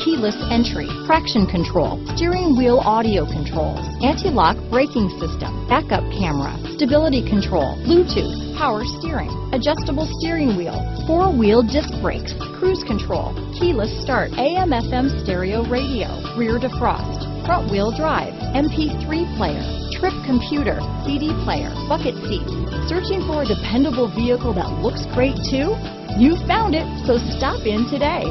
Keyless entry, traction control, steering wheel audio controls, anti-lock braking system, backup camera, stability control, Bluetooth, power steering, adjustable steering wheel, four-wheel disc brakes, cruise control, keyless start, AM FM stereo radio, rear defrost, front wheel drive, MP3 player, trip computer, CD player, bucket seats. Searching for a dependable vehicle that looks great too? You found it, so stop in today.